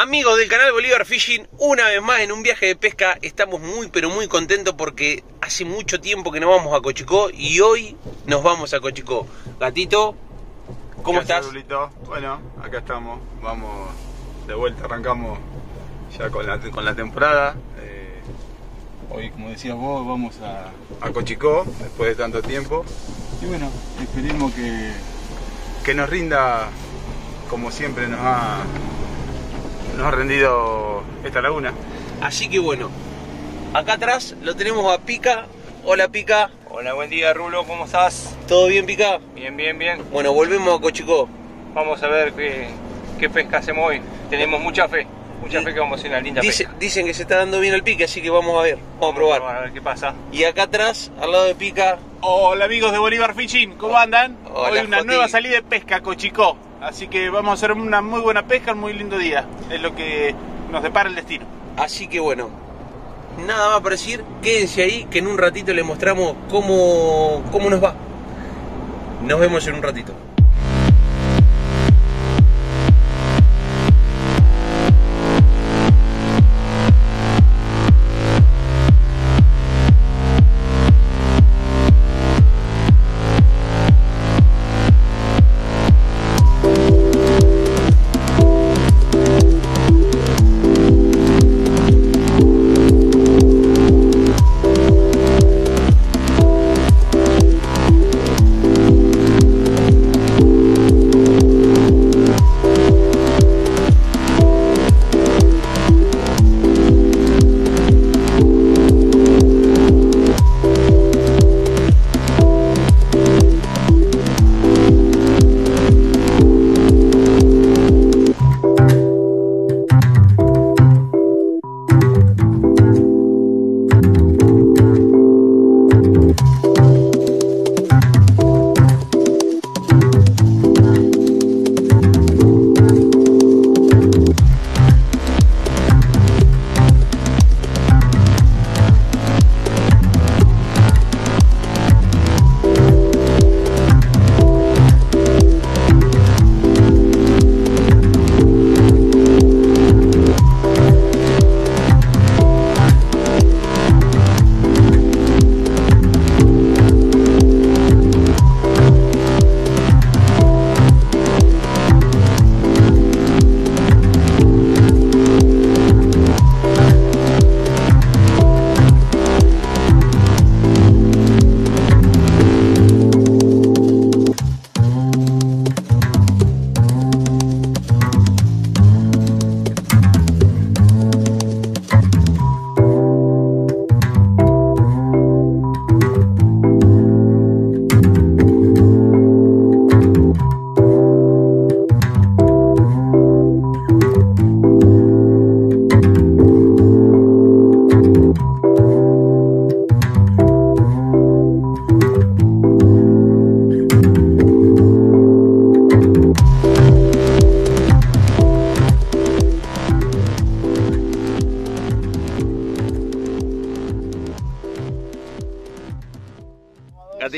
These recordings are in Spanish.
Amigos del canal Bolívar Fishing, una vez más en un viaje de pesca, estamos muy pero muy contentos porque hace mucho tiempo que no vamos a Cochicó y hoy nos vamos a Cochicó. Gatito, ¿cómo ¿Qué haces, estás? Bueno, acá estamos, vamos de vuelta, arrancamos ya con la, con la temporada. Eh, hoy, como decías vos, vamos a, a Cochicó después de tanto tiempo. Y bueno, esperemos que, que nos rinda como siempre nos ha, nos ha rendido esta laguna. Así que bueno, acá atrás lo tenemos a Pica. Hola Pica, Hola, buen día Rulo, ¿cómo estás? ¿todo bien Pica? Bien, bien, bien. Bueno, volvemos a Cochicó. Vamos a ver qué, qué pesca hacemos hoy. Tenemos mucha fe, mucha fe que vamos a hacer una linda Dice- pesca. dicen que se está dando bien el pique, así que vamos a ver, vamos a probar. A ver qué pasa. Y acá atrás, al lado de Pica, Hola amigos de Bolívar Fishing, ¿cómo andan? Hola, Hoy una Joti. nueva salida de pesca Cochicó, así que vamos a hacer una muy buena pesca, un muy lindo día, es lo que nos depara el destino. Así que bueno, nada más para decir, quédense ahí que en un ratito les mostramos cómo, cómo nos va. Nos vemos en un ratito.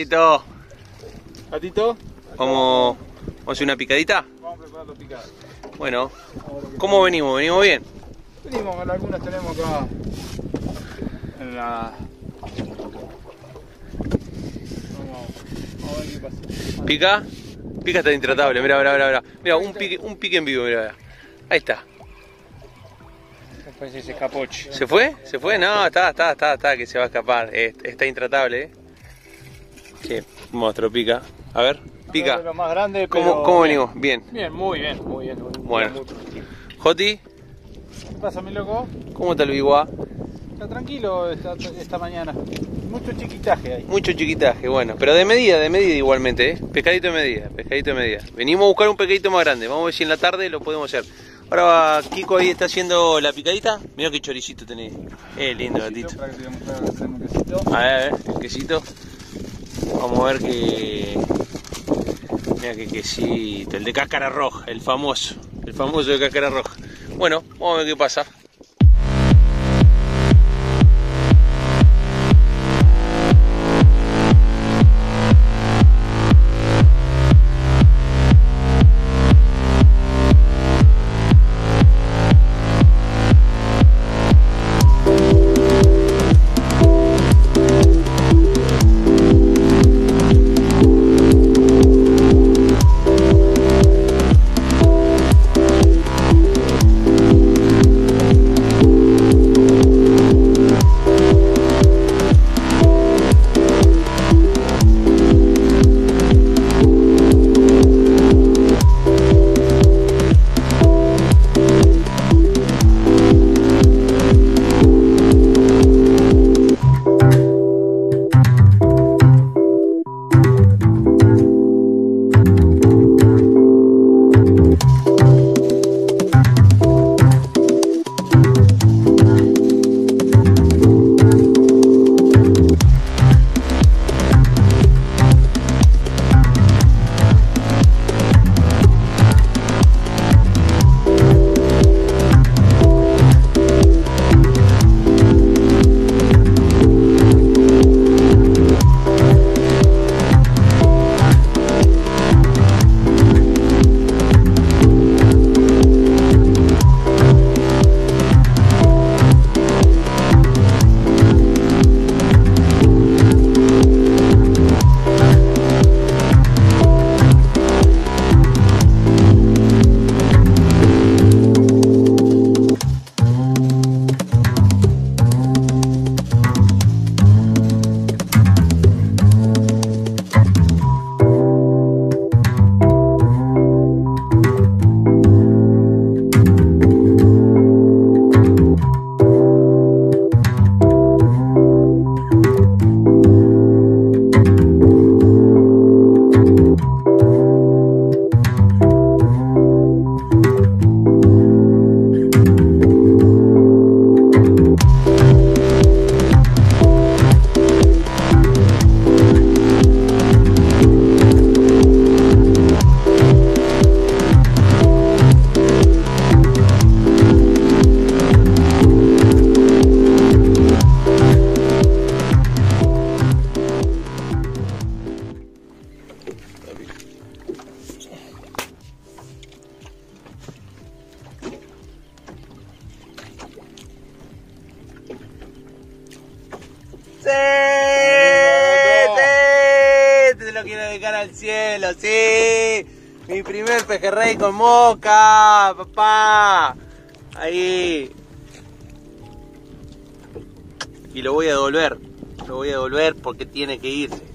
Gatito, Gatito, ¿vamos, vamos a hacer una picadita? vamos preparando picada. Bueno, ¿cómo venimos? ¿Venimos bien? Venimos, algunas tenemos acá en la... Vamos, vamos a ver qué pasa. ¿Pica? Pica está intratable, mira, mira, mira, mira. Mira, un pique, un pique en vivo, mira. Ahí está. Después ese capoche. ¿Se fue? ¿Se fue? No, está, está, está, está, que se va a escapar. Está intratable, eh. Sí, monstruo, pica. A ver, Uno pica. de los más grandes, ¿Cómo, pero- cómo venimos? Bien. Bien, muy bien, muy bien. muy- Bueno. muy tranquilo. Joti, ¿Qué pasa mi loco? ¿cómo está el biguá? Está tranquilo esta, esta mañana. Mucho chiquitaje ahí. Mucho chiquitaje, bueno, pero de medida, de medida igualmente, ¿eh? Pescadito de medida, pescadito de medida. Venimos a buscar un pescadito más grande, vamos a ver si en la tarde lo podemos hacer. Ahora va Kiko ahí está haciendo la picadita. Mira qué choricito tenés. Eh, lindo gatito. Para que te voy a mostrar, acá tenemos quesito. A ver, a ver, el quesito. Vamos a ver que. Mira qué quesito, el de cáscara roja, el famoso. El famoso de cáscara roja. Bueno, vamos a ver qué pasa. Sí. Mi primer pejerrey con moca, papá. Ahí. Y lo voy a devolver. Lo voy a devolver porque tiene que irse.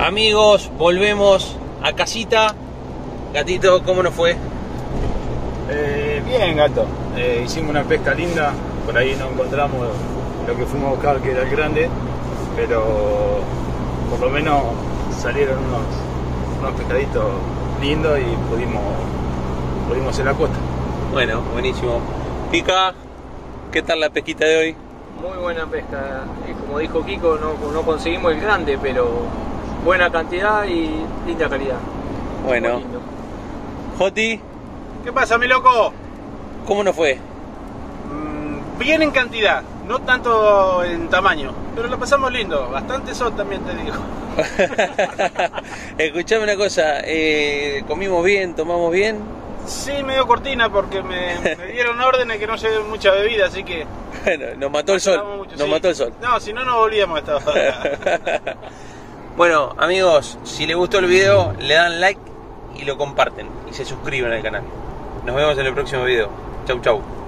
Amigos, volvemos a casita. Gatito, ¿cómo nos fue? Eh, bien, gato. Eh, hicimos una pesca linda. Por ahí no encontramos lo que fuimos a buscar, que era el grande. Pero por lo menos salieron unos, unos pescaditos lindos y pudimos, pudimos hacer la costa. Bueno, buenísimo. Pica, ¿qué tal la pesquita de hoy? Muy buena pesca. Y como dijo Kiko, no, no conseguimos el grande, pero buena cantidad y linda calidad. Bueno. Joti, ¿Qué pasa, mi loco? ¿cómo nos fue? Mm, bien en cantidad, no tanto en tamaño, pero lo pasamos lindo. Bastante son también, te digo. Escuchame una cosa, eh, comimos bien, tomamos bien. Sí, medio cortina porque me, me dieron órdenes que no lleve mucha bebida, así que. Bueno, nos mató el sol. mucho, Nos sí. mató el sol. No, si no, no volvíamos a esta. Bueno, amigos, si les gustó el video, le dan like y lo comparten y se suscriben al canal. Nos vemos en el próximo video. Chau, chau.